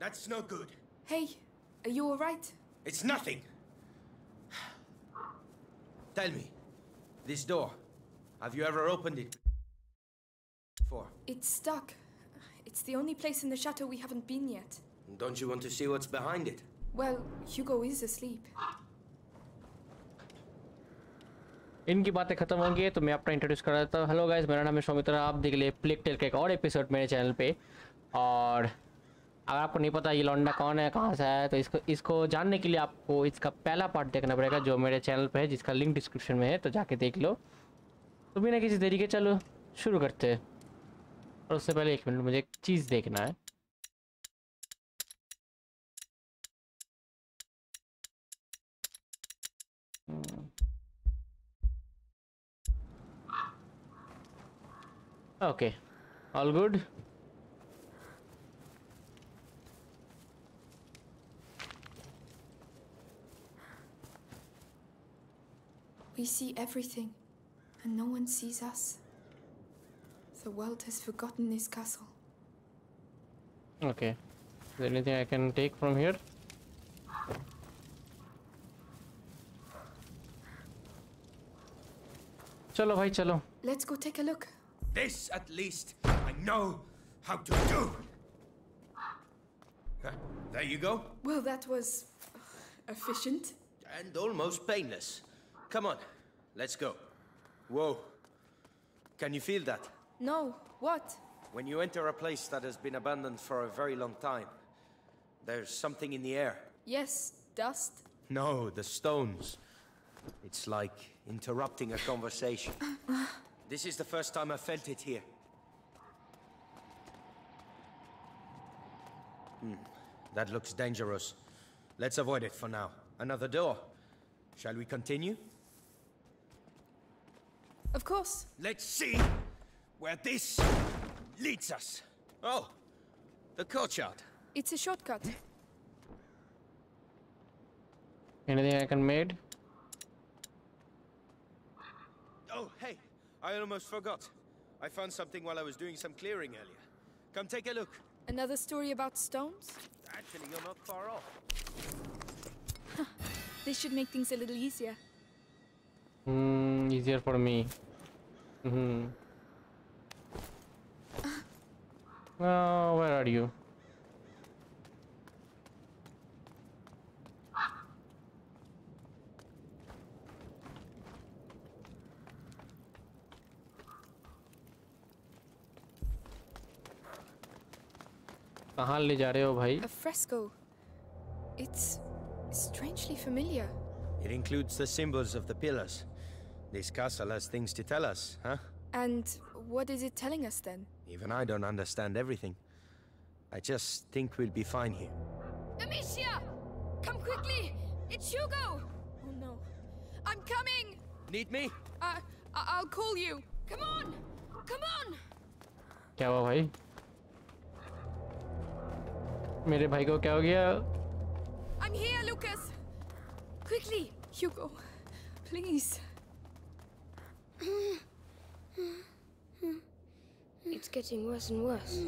That's no good. Hey, are you alright? It's nothing. Tell me, this door, have you ever opened it before? It's stuck. It's the only place in the chateau we haven't been yet. Don't you want to see what's behind it? Well, Hugo is asleep. इनकी बातें खत्म होंगी तो मैं अपना introduce कर देता हूँ हेलो गाइस मेरा नाम है सौमित्रा आप देख लिए प्लेक टेल का एक और एपिसोड मेरे चैनल पे और अगर आपको नहीं पता ये लौंडा कौन है, कहाँ से है तो इसको इसको जानने के लिए आपको इसका पहला पार्ट देखना पड़ेगा जो मेरे चैनल पे है, जिसका लिंक डिस्क्रिप्शन में है तो जाके देख लो। तो बिना किसी देरी के चलो, शुरू करते और उससे पहले एक मिनट, मुझे एक चीज़ देखना है। Okay all good. We see everything, and no one sees us. The world has forgotten this castle. Okay. Is there anything I can take from here? Chalo bhai, chalo. Let's go take a look. This at least I know how to do. There you go. Well, that was efficient. And almost painless. Come on, let's go. Whoa. Can you feel that? No, what? When you enter a place that has been abandoned for a very long time, there's something in the air. Yes, dust. No, the stones. It's like interrupting a conversation. this is the first time I felt it here. Hmm, that looks dangerous. Let's avoid it for now. Another door. Shall we continue? Of course. Let's see where this leads us. Oh, the courtyard. It's a shortcut. anything I can made? Oh, hey, I almost forgot. I found something while I was doing some clearing earlier. Come take a look. Another story about stones? Actually, you're not far off. This should make things a little easier. Hmm, easier for me. Hmm. Oh, where are you? कहाँ ले जा रहे हो भाई A fresco. It's strangely familiar. It includes the symbols of the pillars. This castle has things to tell us, huh? And what is it telling us then? Even I don't understand everything. I just think we'll be fine here. Amicia! Come quickly! It's Hugo! Oh no. I'm coming! Need me? Uh, I- I'll call you. Come on! Come on! क्या हुआ भाई मेरे भाई को क्या हो गया I'm here, Lucas! Quickly! Hugo, please. It's getting worse and worse.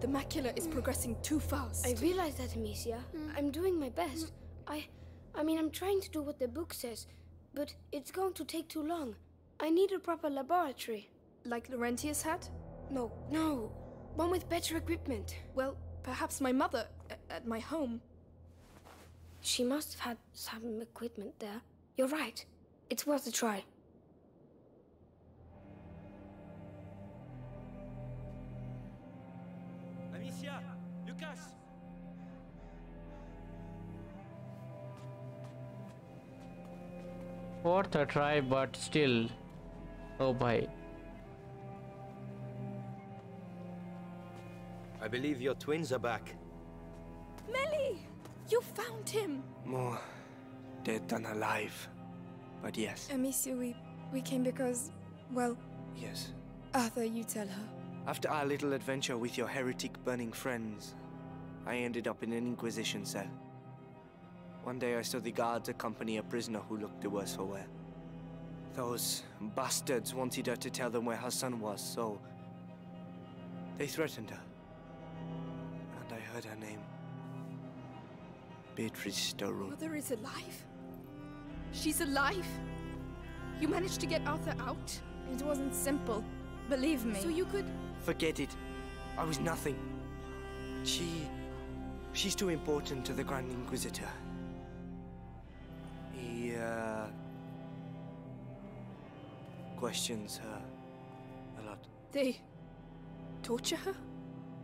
The macula is progressing too fast. I realize that, Amicia. I'm doing my best. I I mean I'm trying to do what the book says, but it's going to take too long. I need a proper laboratory. Like Laurentius had? No, no. One with better equipment. Well, perhaps my mother at my home. She must have had some equipment there. You're right. It's worth a try. Worth a try but still oh भाई I believe your twins are back. Mélie! You found him! More dead than alive. But yes, Amicia, we, we came because, well, yes. Arthur, you tell her. After our little adventure with your heretic burning friends, I ended up in an Inquisition cell. One day I saw the guards accompany a prisoner who looked the worse for wear. Those bastards wanted her to tell them where her son was, so they threatened her. And I heard her name. Beatrice Storrow. Mother is alive. She's alive. You managed to get Arthur out? It wasn't simple. Believe me. So you could. Forget it. I was nothing. She. She's too important to the Grand Inquisitor. Questions her a lot. They. torture her?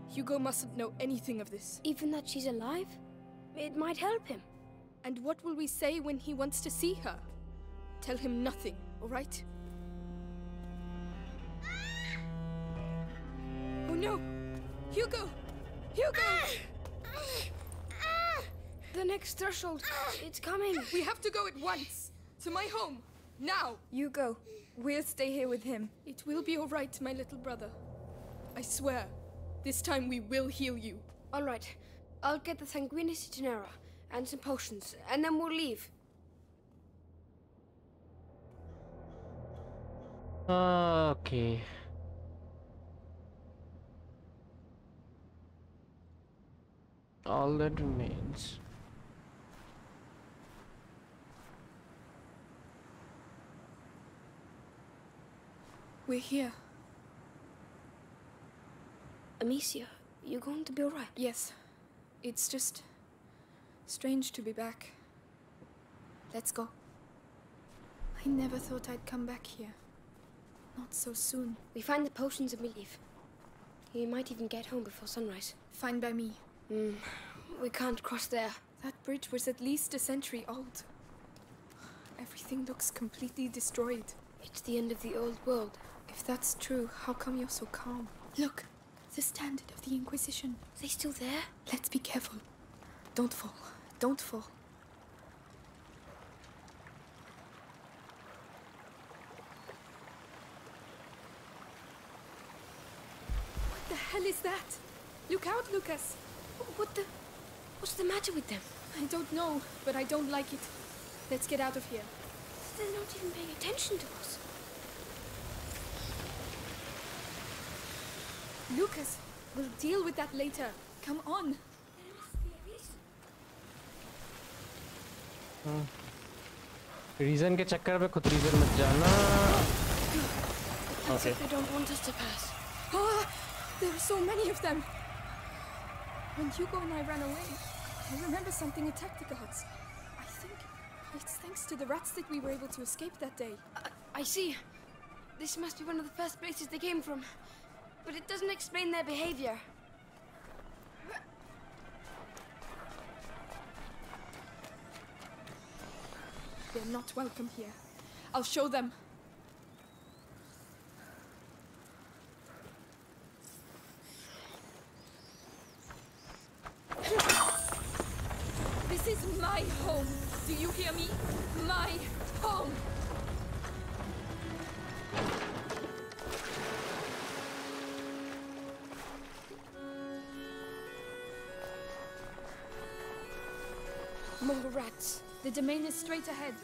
Hugo mustn't know anything of this. Even that she's alive? It might help him. And what will we say when he wants to see her? Tell him nothing, alright? Oh no! Hugo! Hugo! The next threshold. It's coming. We have to go at once! To my home! Now! You go. We'll stay here with him. It will be alright, my little brother. I swear. This time we will heal you. All right. I'll get the Sanguinis Itinera and some potions, and then we'll leave. Okay. All that remains. We're here. Amicia, you're going to be all right? Yes. It's just. strange to be back. Let's go. I never thought I'd come back here. Not so soon. We find the potions and we leave. You might even get home before sunrise. Fine by me. Hmm. We can't cross there. That bridge was at least a century old. Everything looks completely destroyed. It's the end of the old world. If that's true, how come you're so calm? Look, the standard of the Inquisition. Are they still there? Let's be careful. Don't fall. Don't fall. What the hell is that? Look out, Lucas. What the? What's the matter with them? I don't know, but I don't like it. Let's get out of here. They're not even paying attention to us. Lucas, we'll deal with that later. Come on. Reason के चक्कर में खुद reason मत जाना As if they don't want us to pass. Ah, there are so many of them. When Hugo and I ran away, I remember something attacked the guards. I think it's thanks to the rats that we were able to escape that day. I, I see. This must be one of the first places they came from. But it doesn't explain their behavior. They're not welcome here. I'll show them. More rats. The domain is straight ahead.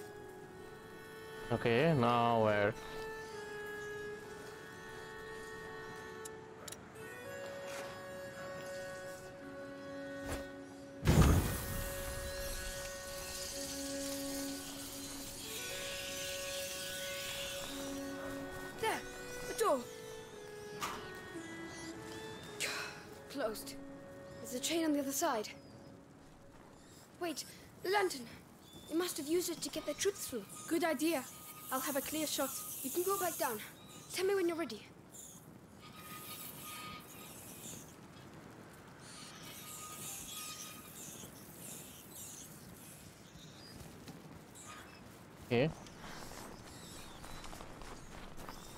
Okay, now where? There! A door! Closed. There's a chain on the other side. The lantern. They must have used it to get their troops through. Good idea. I'll have a clear shot. You can go back down. Tell me when you're ready. Okay.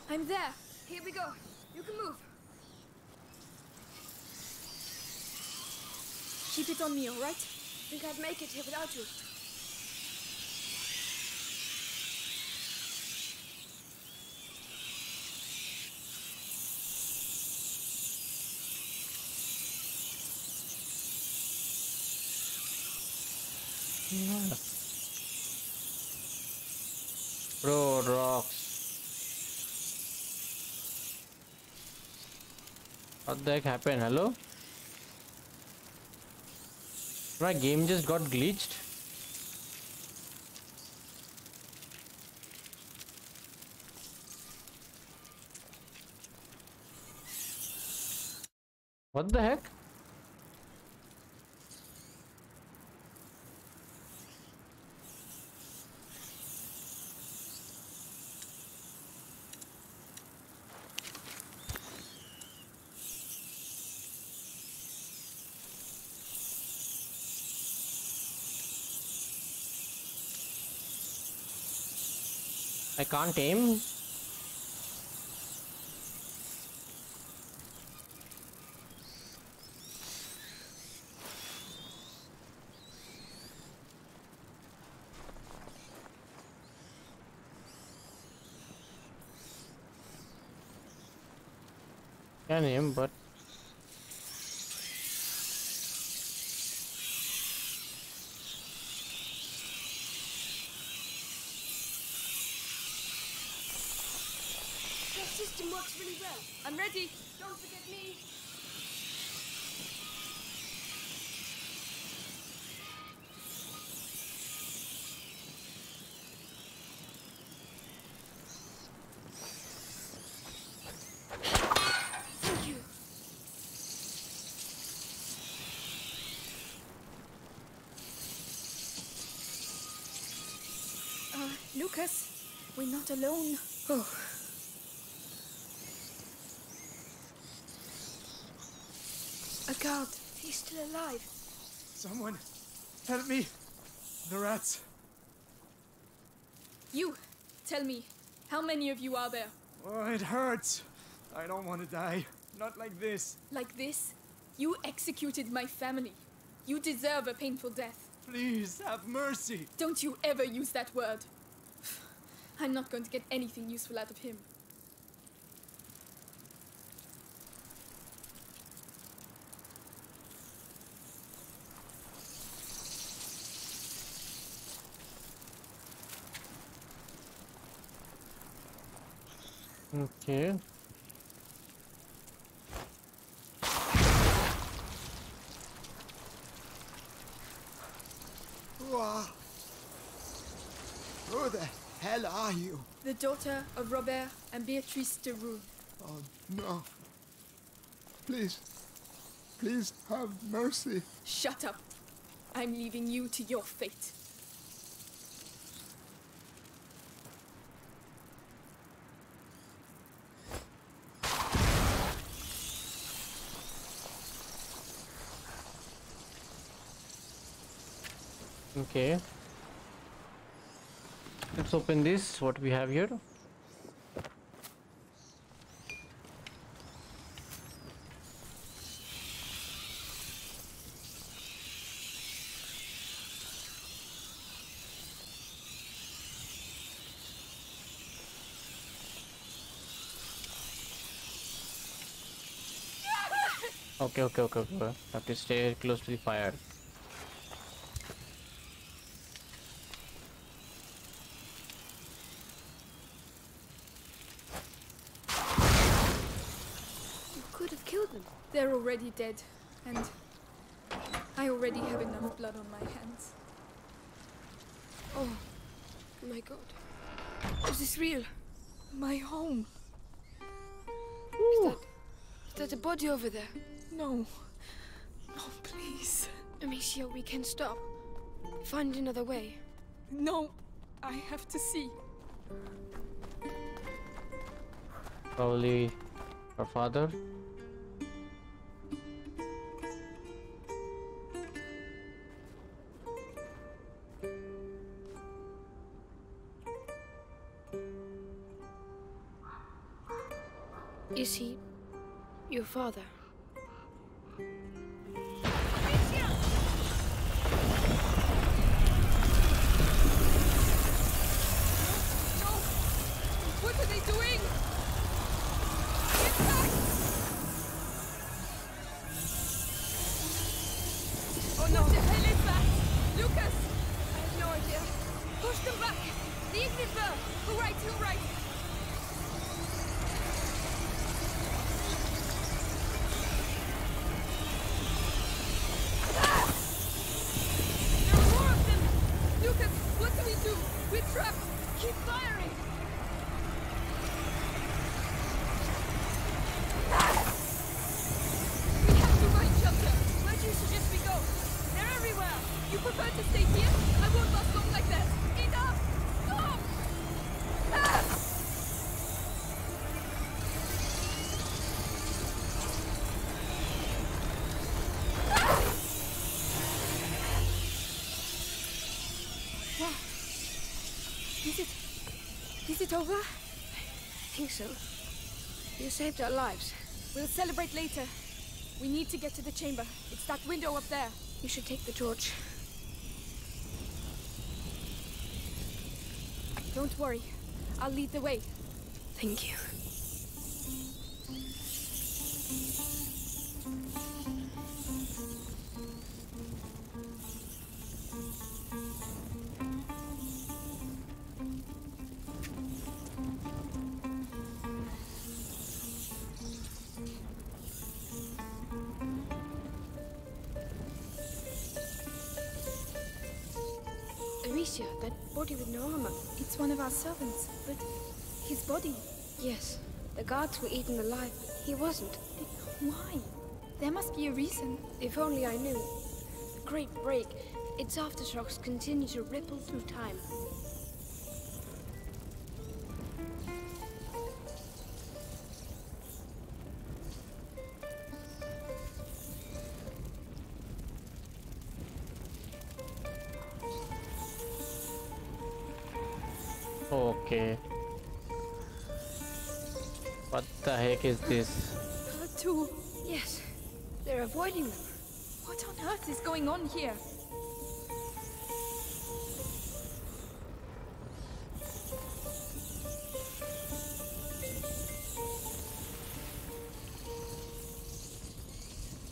I'm there. Here we go. You can move. Keep it on me, all right? Think I'd make it here without you. Bro, rocks. What the heck happened? Hello? My game just got glitched. What the heck? I can't aim. Can aim, but That system works really well. I'm ready. Don't forget me. Thank you. Uh, Lucas, we're not alone. Oh. A guard. He's still alive. Someone, help me! The rats. You, tell me, how many of you are there? Oh, it hurts. I don't want to die. Not like this. Like this? You executed my family. You deserve a painful death. Please, have mercy. Don't you ever use that word. I'm not going to get anything useful out of him. okay. Whoa. Who the hell are you? The daughter of Robert and Beatrice de Rune. Oh, no. Please. Please have mercy. Shut up. I'm leaving you to your fate. Okay. Let's open this. What we have here? Okay, okay, okay, okay. Have to stay close to the fire. You could have killed them. They're already dead, and I already have enough blood on my hands. Oh my god. Is this real? My home. Is that, is that a body over there? No. No, please. Amicia, we can stop. Find another way. No. I have to see. Probably her father. Is he your father? Stay here? I won't like that. Stop! Ah! Is it... Is it over? I think so. You saved our lives. We'll celebrate later. We need to get to the chamber. It's that window up there. You should take the torch. Don't worry. I'll lead the way. Thank you. That body with no armor. It's one of our servants, but his body. Yes, the guards were eaten alive, but he wasn't. Why? There must be a reason. If only I knew. The Great Break, its aftershocks continue to ripple through time. Heck is this? Too. Yes, they're avoiding them. What on earth is going on here?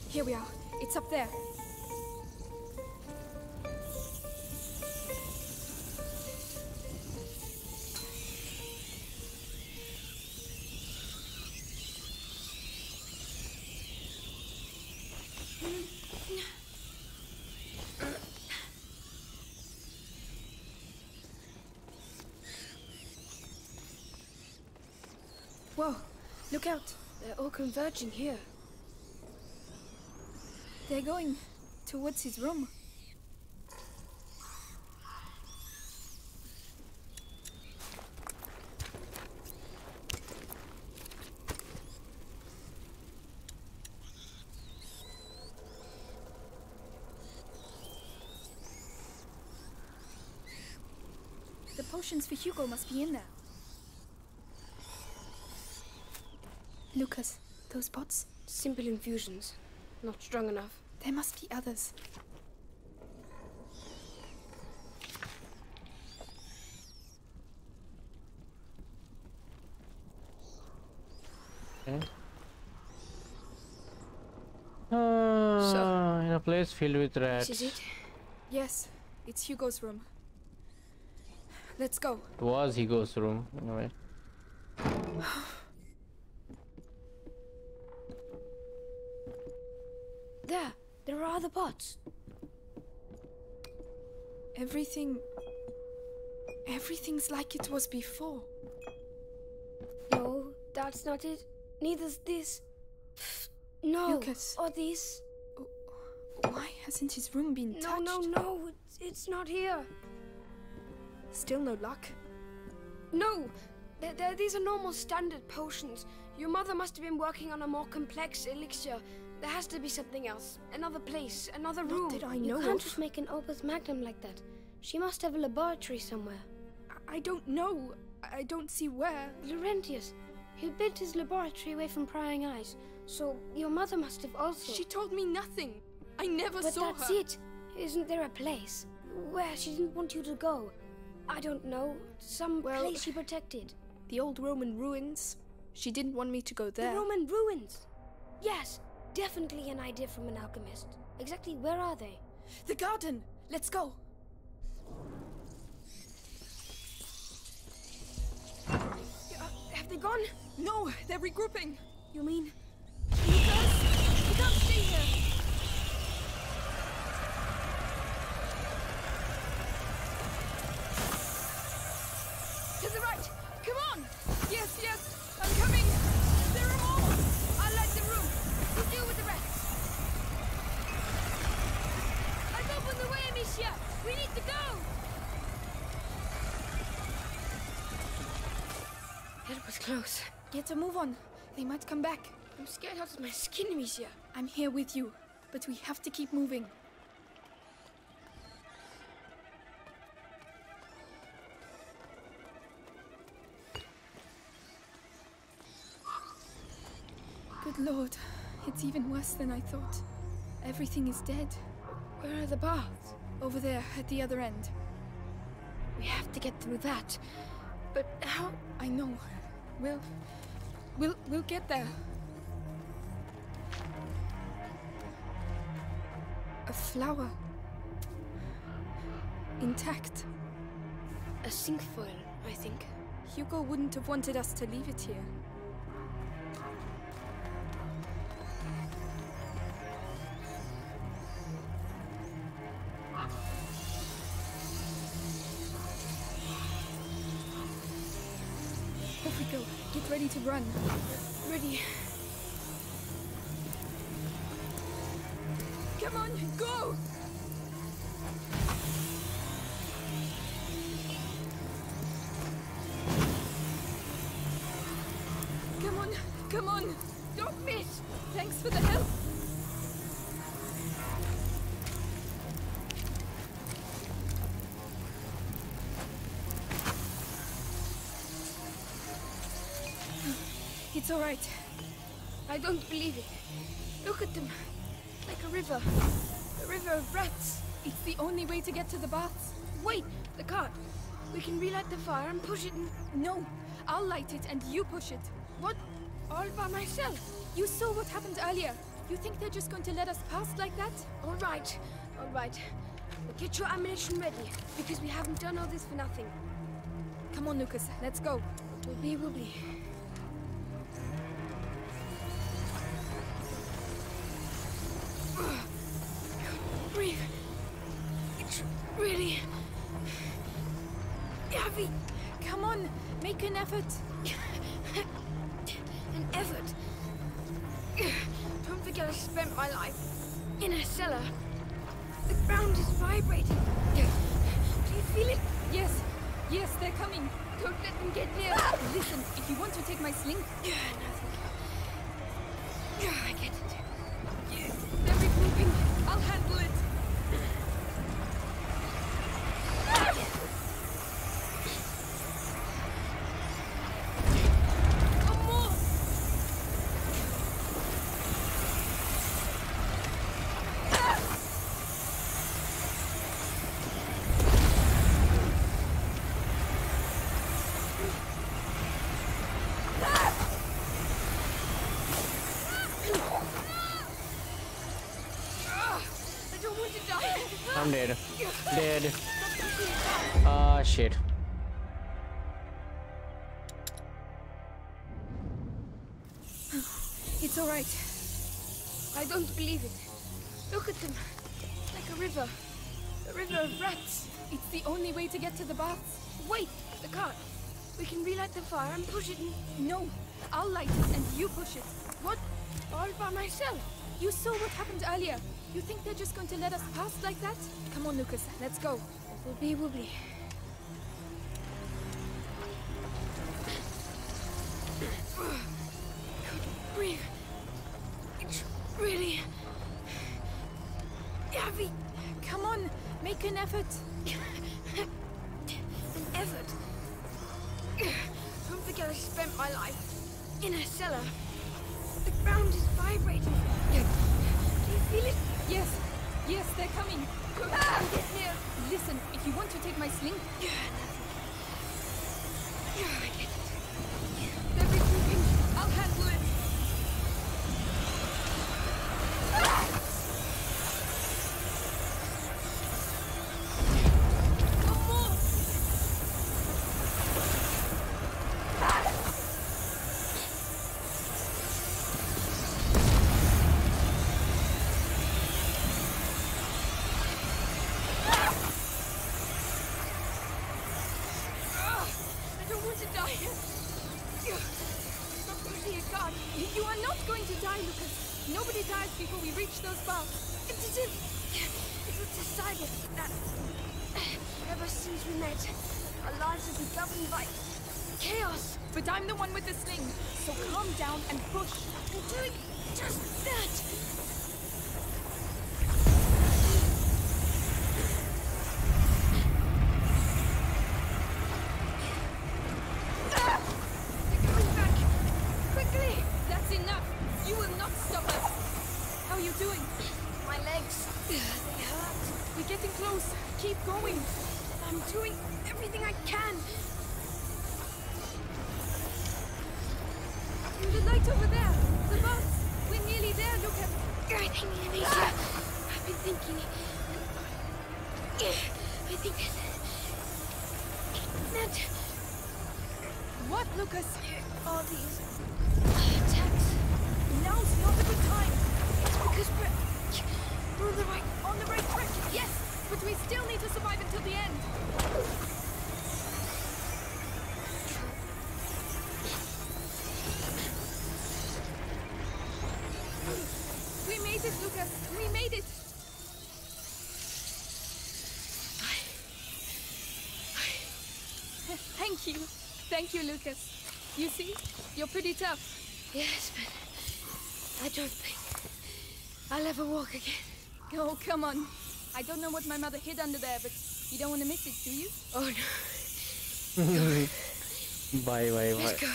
Here we are. It's up there. Out. They're all converging here. They're going towards his room. The potions for Hugo must be in there. Lucas, those pots? Simple infusions. Not strong enough. There must be others. Okay. Ah, in a place filled with rats. Is it? Yes, it's Hugo's room. Let's go. It was Hugo's room. Anyway. There. Other pots. Everything. Everything's like it was before. No, that's not it. Neither's this. No. Lucas. Or this. Oh, why hasn't his room been No, touched? no, no. It's, it's not here. Still no luck. No. They're, they're- these are normal standard potions. Your mother must have been working on a more complex elixir. There has to be something else. Another place. Another Not room. that I you know can't of. just make an opus magnum like that. She must have a laboratory somewhere. I- I don't know. I don't see where. Laurentius. He built his laboratory away from prying eyes. So your mother must have also. She told me nothing. I never But saw that's it. Isn't there a place where she didn't want you to go? I don't know. Some Well- place she protected. The old Roman ruins. She didn't want me to go there. The Roman ruins. Yes, definitely an idea from an alchemist. Exactly where are they? The garden. Let's go. Uh, have they gone? No, they're regrouping. You mean? Lucas, you can't stay here. A move on. They might come back. I'm scared out of my skin, Amicia. I'm here with you, but we have to keep moving. Good lord, it's even worse than I thought. Everything is dead. Where are the baths? Over there, at the other end. We have to get through that. But how? I know. We'll. We'll. We'll get there. A flower. Intact. A cinquefoil, I think. Hugo wouldn't have wanted us to leave it here. Run. It's all right. I don't believe it. Look at them. Like a river. A river of rats. It's the only way to get to the baths. Wait, the cart. We can relight the fire and push it. No, I'll light it and you push it. What? All by myself? You saw what happened earlier. You think they're just going to let us pass like that? All right, all right. Get your ammunition ready, because we haven't done all this for nothing. Come on, Lucas, let's go. Wobbly wobbly. Breathe. In a cellar. The ground is vibrating. Do you feel it? Yes, yes, they're coming. Don't let them get near. Ah! Listen, if you want to take my sling, Yeah, nothing. Yeah, I get it. Yeah, they're regrouping. I'll handle it. One more. I don't want to die. I'm dead. Dead. Ah, shit. It's all right. I don't believe it. Look at them. Like a river. A river of rats. It's the only way to get to the baths. Wait, the cart. We can relight the fire and push it in. No, I'll light it and you push it. What? All by myself? You saw what happened earlier. You think they're just going to let us pass like that? Come on, Lucas, let's go. Wobbly wobbly. Couldn't you. Thank you, Lucas. You see? You're pretty tough. Yes, but I don't think I'll ever walk again. Oh, come on. I don't know what my mother hid under there, but you don't want to miss it, do you? Oh, no. bye, bye, bye. Let's go.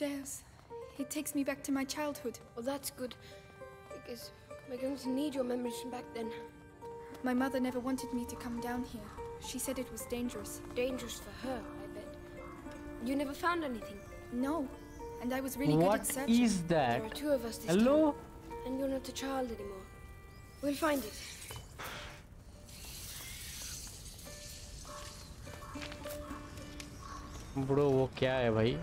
These stairs. It takes me back to my childhood. Well, that's good because we're going to need your memories from back then. My mother never wanted me to come down here. She said it was dangerous. Dangerous for her, I bet. You never found anything. No. And I was really good what at searching. is that There are two of us this hello time, and you're not a child anymore. We'll find it. Bro वो क्या है भाई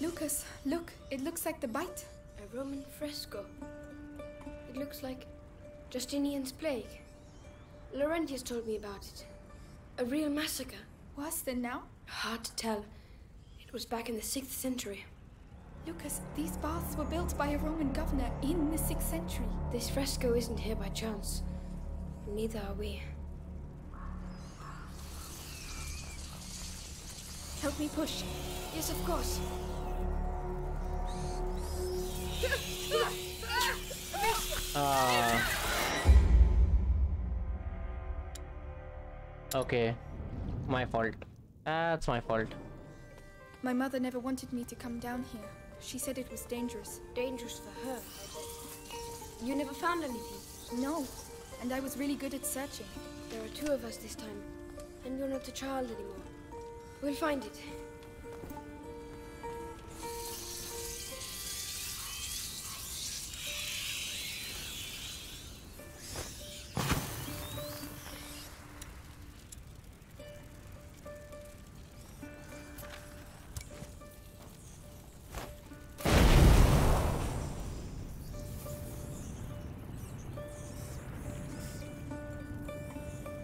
Lucas, look. It looks like the bite. A Roman fresco. It looks like Justinian's plague. Laurentius told me about it. A real massacre. Worse than now? Hard to tell. It was back in the 6th century. Lucas, these baths were built by a Roman governor in the 6th century. This fresco isn't here by chance. Neither are we. Help me push. Yes, of course. Ah. Okay. My fault. That's my fault. My mother never wanted me to come down here. She said it was dangerous. Dangerous for her, You never found anything. No. And I was really good at searching. There are two of us this time, and you're not a child anymore. We'll find it.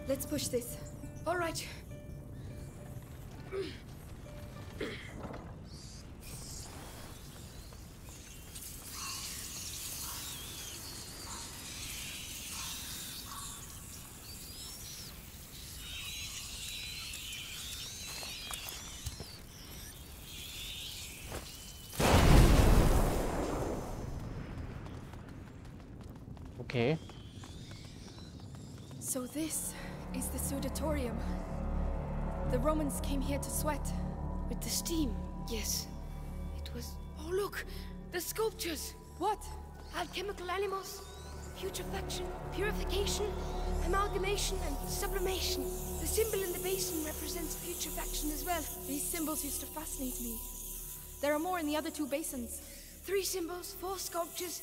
Let's push this. All right. Okay. So this is the Sudatorium. The Romans came here to sweat. With the steam, yes. It was. Oh, look! The sculptures! What? Alchemical animals, putrefaction, purification, amalgamation, and sublimation. The symbol in the basin represents putrefaction as well. These symbols used to fascinate me. There are more in the other two basins, Three symbols, four sculptures.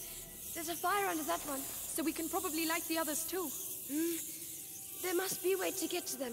There's a fire under that one. So we can probably light the others too. Mm. There must be a way to get to them.